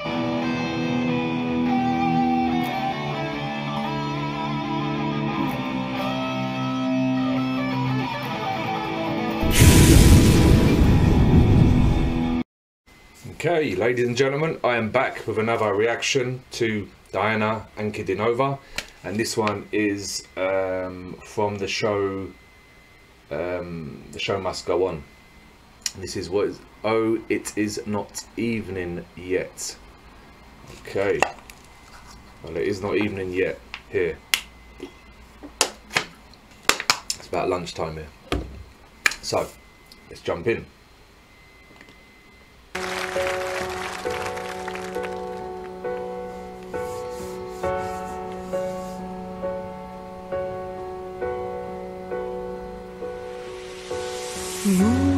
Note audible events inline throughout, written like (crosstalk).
Okay, ladies and gentlemen, I am back with another reaction to Diana Ankudinova, and this one is um, from the show. Um, the show must go on. This is what is. Oh, it is not evening yet. Okay. Well, it is not evening yet here. It's about lunchtime here. So, let's jump in. Ну,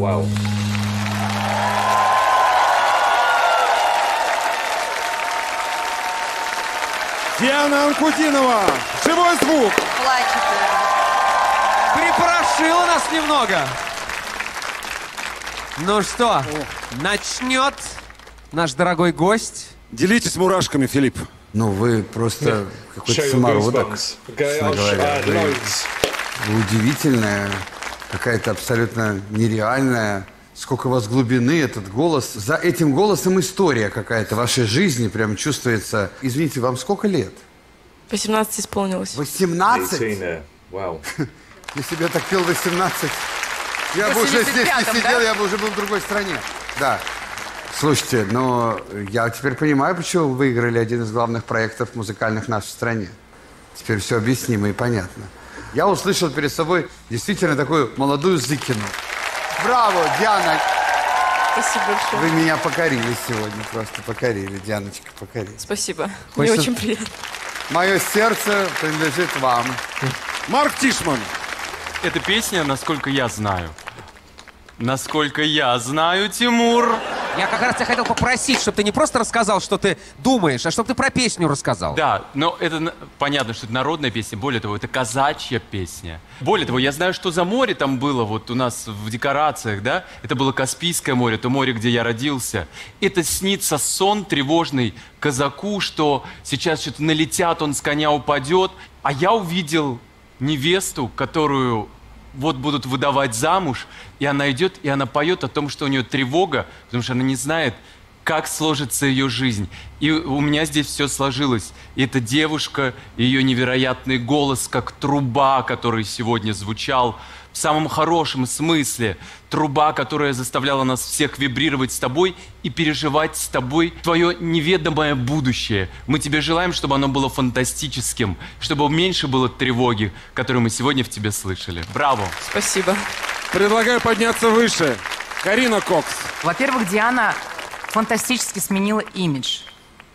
wow. Диана Анкудинова, живой звук. Плачет. Припорошила нас немного. Ну что, начнет наш дорогой гость. Делитесь мурашками, Филипп. Ну, вы просто какой-то самородок, вы удивительная, какая-то абсолютно нереальная. Сколько у вас глубины, этот голос. За этим голосом история какая-то вашей жизни прям чувствуется. Извините, вам сколько лет? 18 исполнилось. 18? 18 there. Wow. Если (laughs) бы я так пел 18, я бы уже здесь не 35-м, сидел, да? я бы уже был в другой стране. Да. Слушайте, но я теперь понимаю, почему вы выиграли один из главных проектов музыкальных в нашей стране. Теперь все объяснимо и понятно. Я услышал перед собой действительно такую молодую Зыкину. Браво, Диана! Спасибо большое. Вы меня покорили сегодня, просто покорили, Дианочка, покорили. Спасибо. Мне Хочется- очень приятно. Мое сердце принадлежит вам. Марк Тишман. Эта песня, насколько я знаю. Насколько я знаю, Тимур. Я как раз тебя хотел попросить, чтобы ты не просто рассказал, что ты думаешь, а чтобы ты про песню рассказал. Да, но это понятно, что это народная песня. Более того, это казачья песня. Более того, я знаю, что за море там было вот у нас в декорациях, да? Это было Каспийское море, то море, где я родился. Это снится сон тревожный казаку, что сейчас что-то налетят, он с коня упадет. А я увидел невесту, которую вот будут выдавать замуж, и она идет, и она поет о том, что у нее тревога, потому что она не знает, как сложится ее жизнь. И у меня здесь все сложилось. И эта девушка, ее невероятный голос, как труба, который сегодня звучал, в самом хорошем смысле. Труба, которая заставляла нас всех вибрировать с тобой и переживать с тобой твое неведомое будущее. Мы тебе желаем, чтобы оно было фантастическим, чтобы меньше было тревоги, которую мы сегодня в тебе слышали. Браво! Спасибо. Предлагаю подняться выше. Карина Кокс. Во-первых, Диана фантастически сменила имидж.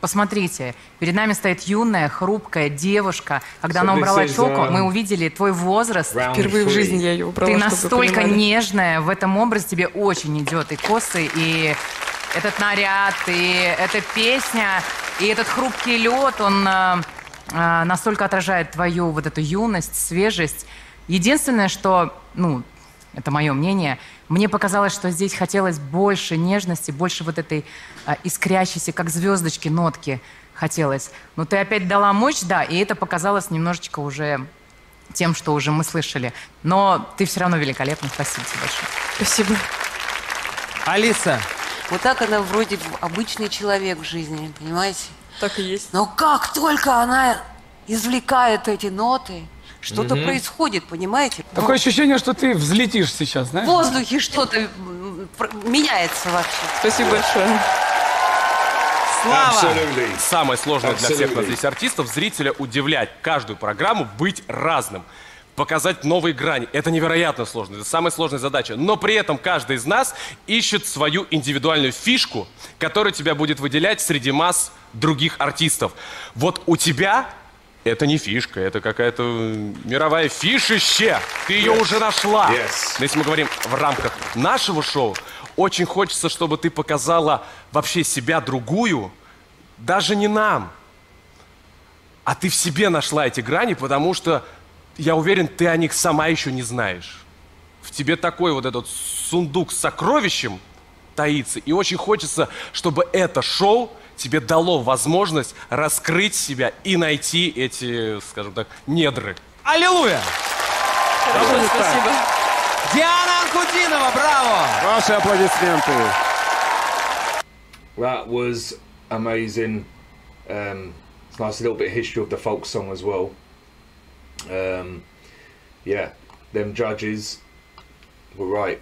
Посмотрите, перед нами стоит юная, хрупкая девушка. Когда So она убрала челку, мы увидели твой возраст. Впервые в жизни я ее убрала, Ты настолько нежная, в этом образе тебе очень идет и косы, и этот наряд, и эта песня, и этот хрупкий лед, он а, а, настолько отражает твою вот эту юность, свежесть. Единственное, что, ну, это мое мнение, мне показалось, что здесь хотелось больше нежности, больше вот этой а, искрящейся, как звездочки, нотки хотелось. Но ты опять дала мощь, да, и это показалось немножечко уже тем, что уже мы слышали. Но ты все равно великолепна. Спасибо тебе большое. Спасибо. Алиса, Вот так она вроде обычный человек в жизни, понимаете? Так и есть. Но как только она извлекает эти ноты, что-то происходит, понимаете? Такое ощущение, что ты взлетишь сейчас, В знаешь? воздухе что-то м, меняется вообще. Спасибо большое. Слава! Absolutely. Самое сложное для всех нас здесь артистов зрителя удивлять каждую программу, быть разным. Показать новые грани. Это невероятно сложно. Это самая сложная задача. Но при этом каждый из нас ищет свою индивидуальную фишку, которая тебя будет выделять среди масс других артистов. Вот у тебя это не фишка, это какая-то мировая фишище. Ты ее уже нашла. Yes. Но если мы говорим в рамках нашего шоу, очень хочется, чтобы ты показала вообще себя другую, даже не нам, а ты в себе нашла эти грани, потому что, я уверен, ты о них сама еще не знаешь. В тебе такой вот этот сундук с сокровищем таится. И очень хочется, чтобы это шоу тебе дало возможность раскрыть себя и найти эти, скажем так, недры. Аллилуйя! Хорошо, спасибо. Диана Анкудинова, браво! Ваши аплодисменты. That was amazing. Um, it's nice little bit of history of the folk song as well. Um, yeah, them judges were right.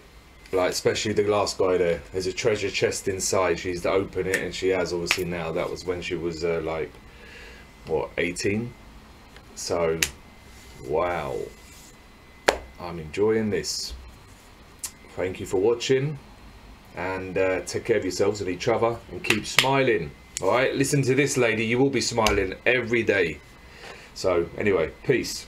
Like especially the last guy there. There's a treasure chest inside. She's to open it, and she has obviously now. That was when she was uh, like what 18. So, wow. I'm enjoying this. Thank you for watching and uh, take care of yourselves and each other and keep smiling. All right, listen to this lady, you will be smiling every day. So, anyway, peace.